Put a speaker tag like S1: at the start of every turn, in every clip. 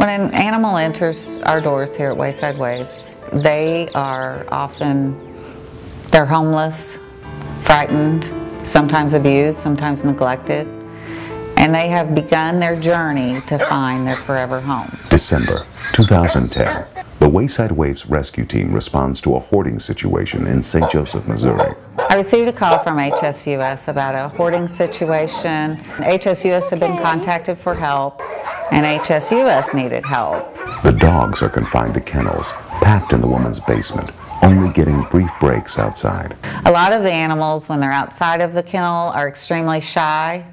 S1: When an animal enters our doors here at Wayside Waifs, they are often, they're homeless, frightened, sometimes abused, sometimes neglected, and they have begun their journey to find their forever home.
S2: December 2010. The Wayside Waifs rescue team responds to a hoarding situation in St. Joseph, Missouri.
S1: I received a call from HSUS about a hoarding situation. HSUS had been contacted for help, and HSUS needed help.
S2: The dogs are confined to kennels, packed in the woman's basement, only getting brief breaks outside.
S1: A lot of the animals, when they're outside of the kennel, are extremely shy.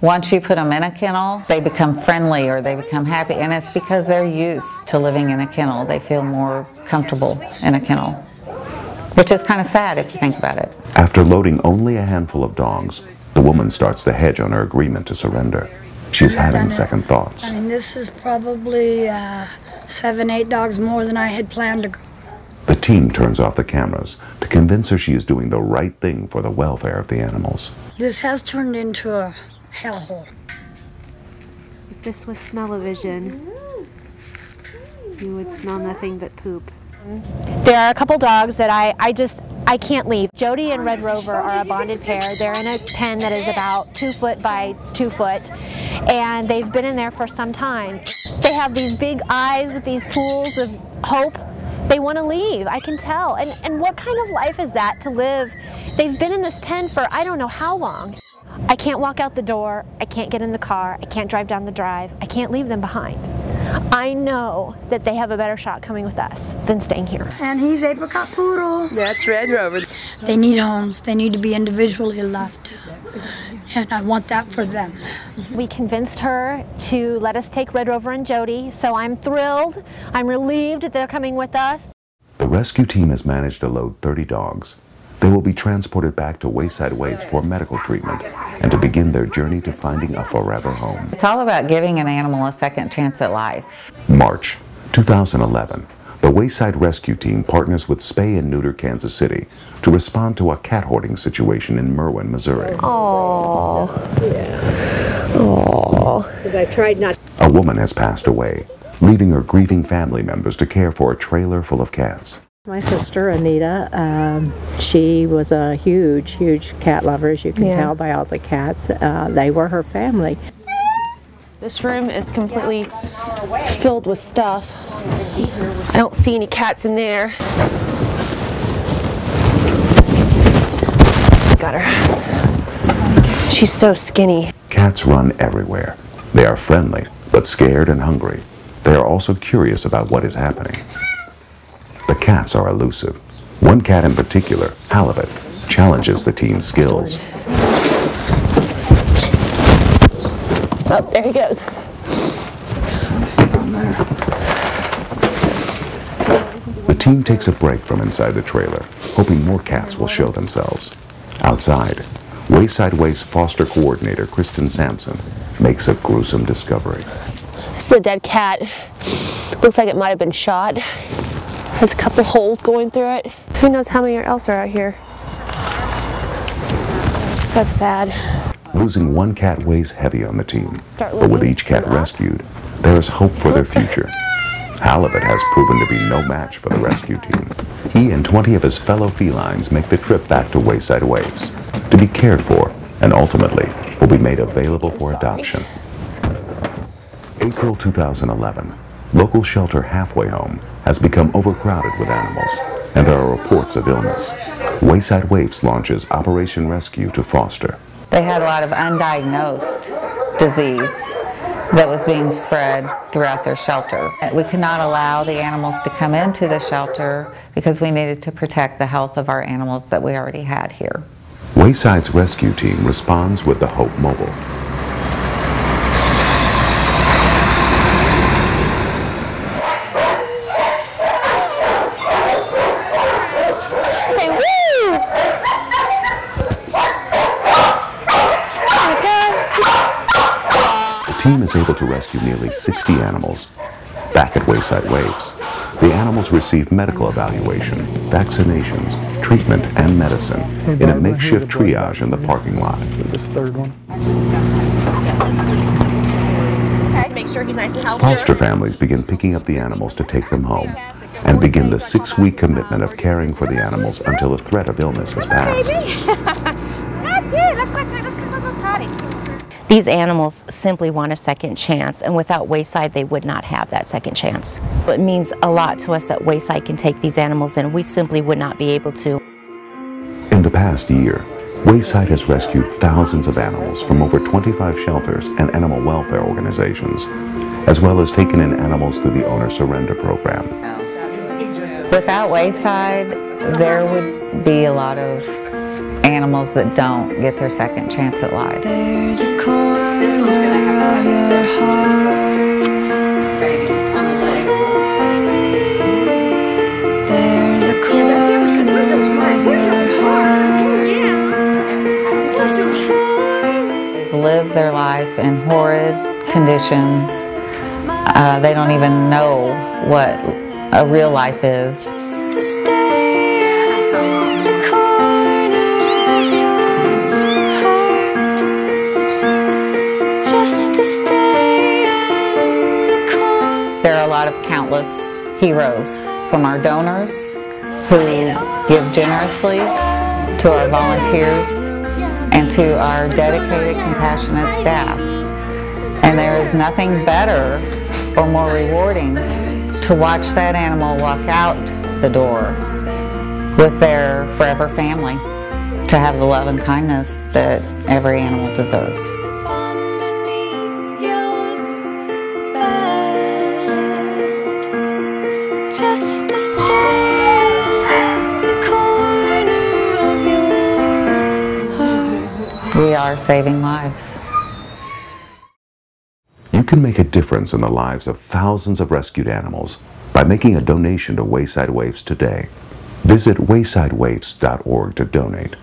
S1: Once you put them in a kennel, they become friendly or they become happy, and it's because they're used to living in a kennel. They feel more comfortable in a kennel, which is kind of sad if you think about it.
S2: After loading only a handful of dogs, the woman starts to hedge on her agreement to surrender. She's having second thoughts.
S3: I mean, this is probably uh, seven, eight dogs more than I had planned to go.
S2: The team turns off the cameras to convince her she is doing the right thing for the welfare of the animals.
S3: This has turned into a hellhole.
S4: If this was smell-o-vision, you would smell nothing but poop.
S5: There are a couple dogs that I, I just, I can't leave. Jody and Red Rover are a bonded pair. They're in a pen that is about two foot by two foot, and they've been in there for some time. They have these big eyes with these pools of hope. They want to leave, I can tell. And, and what kind of life is that to live? They've been in this pen for I don't know how long. I can't walk out the door, I can't get in the car, I can't drive down the drive, I can't leave them behind. I know that they have a better shot coming with us than staying here.
S3: And he's apricot poodle.
S6: That's Red Rover.
S3: They need homes. They need to be individually left. And I want that for them.
S5: We convinced her to let us take Red Rover and Jody, so I'm thrilled. I'm relieved that they're coming with us.
S2: The rescue team has managed to load 30 dogs. They will be transported back to Wayside Waifs for medical treatment and to begin their journey to finding a forever home.
S1: It's all about giving an animal a second chance at life.
S2: March 2011. The Wayside Rescue Team partners with Spay and Neuter Kansas City to respond to a cat hoarding situation in Merwin, Missouri.
S4: Oh. Oh. Because I tried not.
S2: A woman has passed away, leaving her grieving family members to care for a trailer full of cats.
S7: My sister Anita, um, she was a huge, huge cat lover, as you can
S4: Yeah.
S7: tell by all the cats. Uh, they were her family.
S4: This room is completely filled with stuff. I don't see any cats in there. Got her. She's so skinny.
S2: Cats run everywhere. They are friendly, but scared and hungry. They are also curious about what is happening. The cats are elusive. One cat in particular, Halibut, challenges the team's skills.
S4: Oh, there he goes.
S2: The team takes a break from inside the trailer, hoping more cats will show themselves. Outside, Wayside Waifs foster coordinator Kristen Sampson makes a gruesome discovery.
S4: This is a dead cat. Looks like it might have been shot. Has a couple holes going through it. Who knows how many else are out here? That's sad.
S2: Losing one cat weighs heavy on the team, but with each cat rescued, there is hope for their future. Halibut has proven to be no match for the rescue team. He and 20 of his fellow felines make the trip back to Wayside Waifs to be cared for and ultimately will be made available for adoption. April 2011. Local shelter Halfway Home has become overcrowded with animals, and there are reports of illness. Wayside Waifs launches Operation Rescue to foster.
S1: They had a lot of undiagnosed disease that was being spread throughout their shelter. We could not allow the animals to come into the shelter because we needed to protect the health of our animals that we already had here.
S2: Wayside's rescue team responds with the Hope Mobile. Team is able to rescue nearly 60 animals. Back at Wayside Waifs, the animals receive medical evaluation, vaccinations, treatment, and medicine in a makeshift triage in the parking lot.
S8: This third one.
S4: make sure he's nice and healthy.
S2: Foster families begin picking up the animals to take them home and begin the six-week commitment of caring for the animals until the threat of illness has passed.
S4: That's it. Let's go outside. Let's come up potty.
S6: These animals simply want a second chance, and without Wayside, they would not have that second chance. It means a lot to us that Wayside can take these animals in. We simply would not be able to.
S2: In the past year, Wayside has rescued thousands of animals from over 25 shelters and animal welfare organizations, as well as taken in animals through the owner surrender program.
S1: Without Wayside, there would be a lot of animals that don't get their second chance at life.
S8: There's a corner of your heart for me. There's a corner of your heart just for me.
S1: Live their life in horrid conditions. Uh, they don't even know what a real life is. There are a lot of countless heroes from our donors who give generously to our volunteers and to our dedicated, compassionate staff. And there is nothing better or more rewarding to watch that animal walk out the door with their forever family, to have the love and kindness that every animal deserves. Saving lives.
S2: You can make a difference in the lives of thousands of rescued animals by making a donation to Wayside Waifs today. Visit waysidewaifs.org to donate.